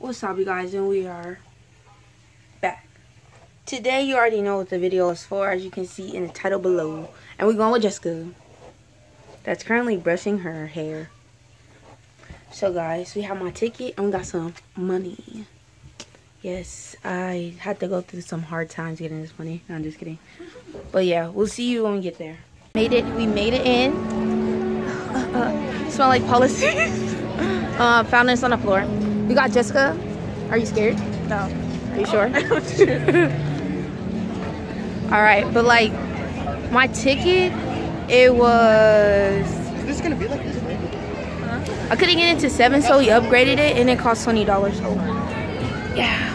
What's up you guys and we are back. Today you already know what the video is for as you can see in the title below. And we're going with Jessica. That's currently brushing her hair. So guys, we have my ticket and we got some money. Yes, I had to go through some hard times getting this money. No, I'm just kidding. But yeah, we'll see you when we get there. Made it, we made it in. Uh, smell like policy. uh, found this on the floor. We got Jessica. Are you scared? No. Are you sure? All right, but like my ticket, it was. Is this gonna be like this? Huh? I couldn't get into seven, so we upgraded it, and it cost twenty dollars. So yeah.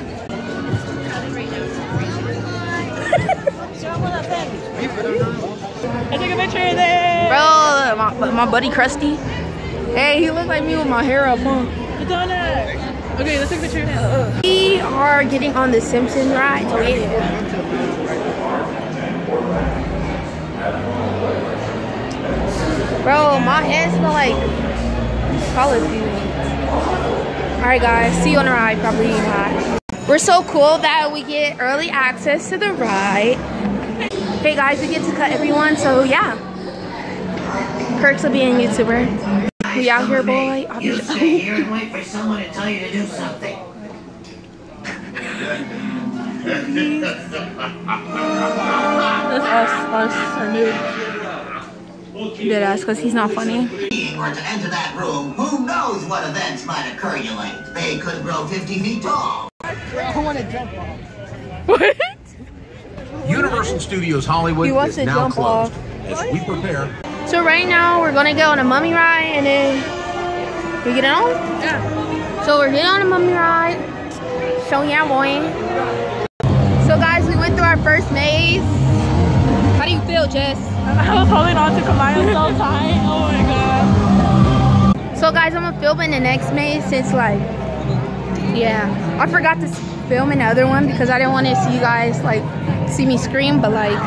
I took a picture of there. Bro, my, my buddy Krusty. Hey, he looks like me with my hair up, huh? Donut. Okay, let's take a picture of him. We are getting on the Simpson ride. Oh yeah. Bro, my head smell like college Alright guys, see you on the ride, probably not. We're so cool that we get early access to the ride. Hey guys, we get to cut everyone, so yeah. Perks of being a YouTuber. We out here, boy. You stay here and wait for someone to tell you to do something. That's us, us, our new. Did ask because he's not funny. Being were to enter that room, who knows what events might occur you late. They could grow 50 feet tall. I want to jump off. What? Universal Studios Hollywood is now closed off. as we prepare. So right now we're gonna go on a mummy ride and then we get on. Yeah. So we're getting on a mummy ride. So yeah, boy. So guys, we went through our first maze. How do you feel, Jess? I was holding on to Kumiya so tight. Oh my god. So guys, I'm gonna film in the next maze since like, yeah, I forgot to film in the other one because I didn't want to see you guys like see me scream, but like,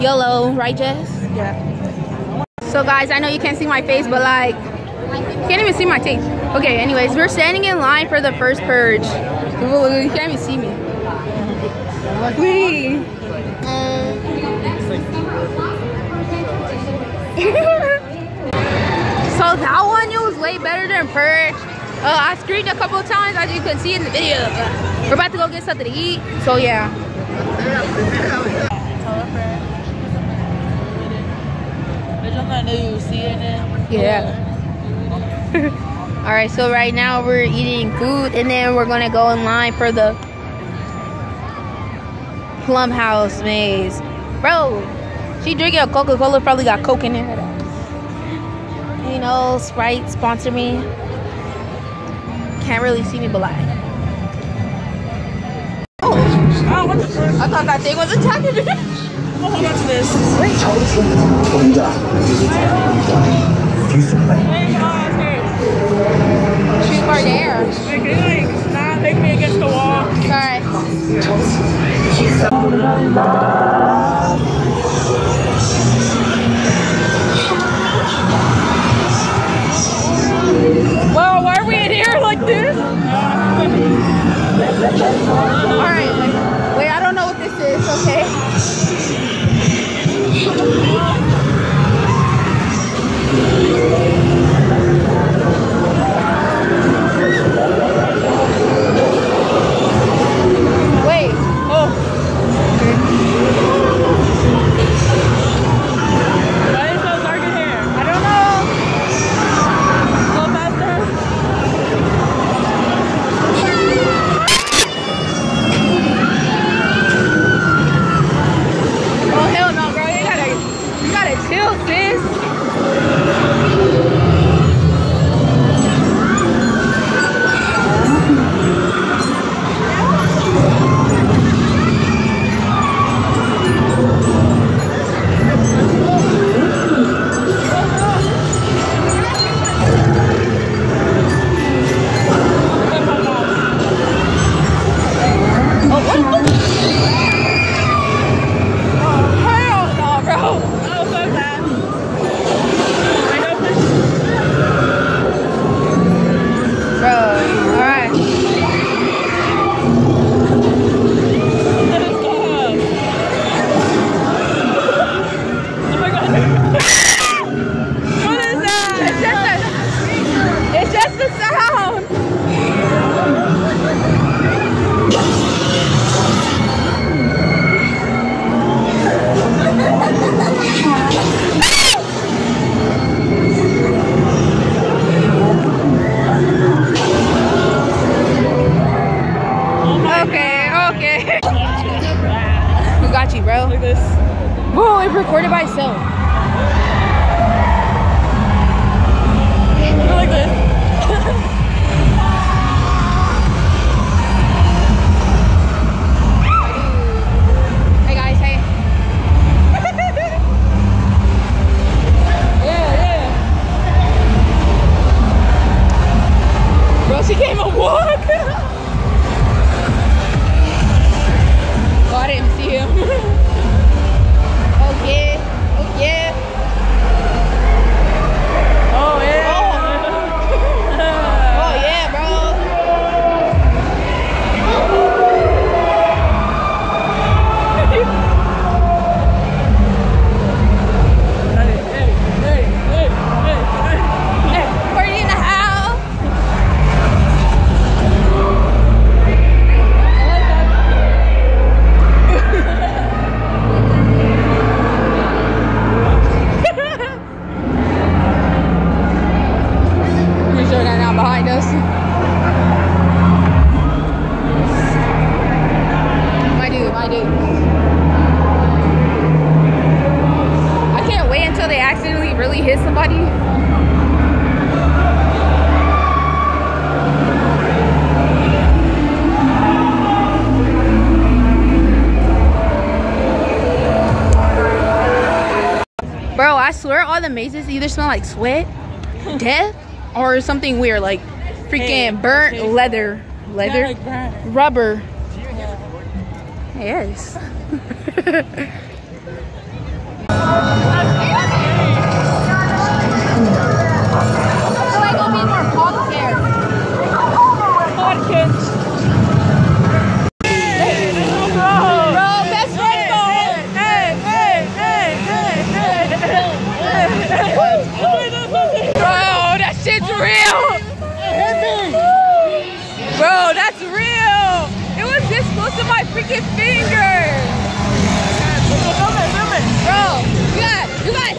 YOLO, right, Jess? Yeah. So guys, I know you can't see my face, but like, you can't even see my teeth. Okay, anyways, we're standing in line for the first purge. You can't even see me. Wee. so that one, it was way better than purge. Uh, I screamed a couple of times as you can see in the video. We're about to go get something to eat, so yeah. Bitch, I'm not new. You see it now? Yeah. All right, so right now we're eating food and then we're gonna go in line for the Blumhouse maze. Bro, she drinking a Coca-Cola, probably got Coke in there. You know, Sprite sponsor me. Can't really see me, but like. Oh? I thought that thing was attacking me. I'm gonna hold on to this. Wait, Bro, she came a walk. Oh, I didn't see him. oh yeah, oh yeah. Swear all the mazes either smell like sweat, death, or something weird like freaking Hey, burnt okay. leather. Leather? Like. Rubber. Yes.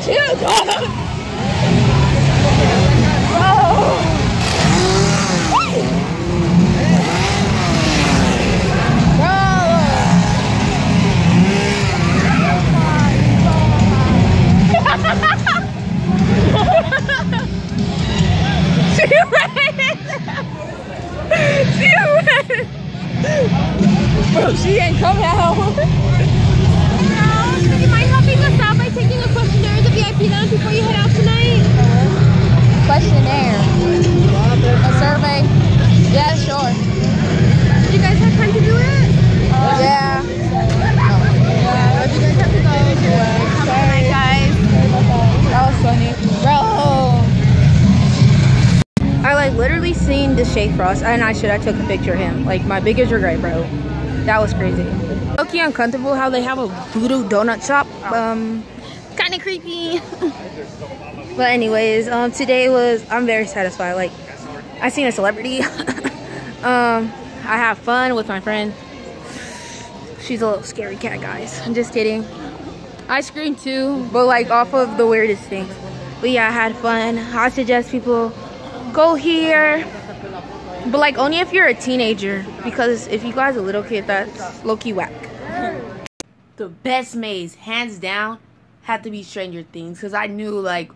you literally seen Deshae Frost and I should I took a picture of him. Like my biggest regret, bro. That was crazy. Okay, uncomfortable how they have a voodoo donut shop. Um kinda creepy. but anyways, um today was I'm very satisfied. Like I seen a celebrity. um I have fun with my friend. She's a little scary cat, guys. I'm just kidding. I screamed too, but like off of the weirdest things. But yeah, I had fun. I suggest people go here. But like only if you're a teenager. Because if you guys are a little kid, that's low-key whack. The best maze, hands down, had to be Stranger Things. Because I knew like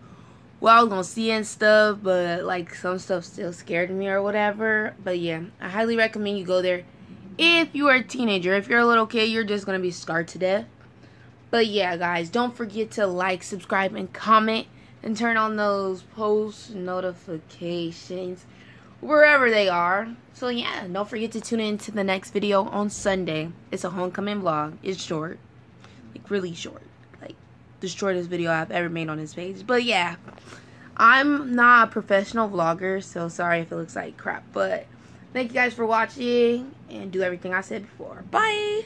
what I was gonna see and stuff, but like some stuff still scared me or whatever. But yeah, I highly recommend you go there if you are a teenager. If you're a little kid, you're just gonna be scarred to death. But yeah, guys, don't forget to like, subscribe, and comment, and turn on those post notifications wherever they are. So yeah, don't forget to tune in to the next video on Sunday. It's a homecoming vlog. It's short, like really short, shortest video I've ever made on this page. But yeah, I'm not a professional vlogger, so sorry if it looks like crap. But thank you guys for watching, and do everything I said before. Bye.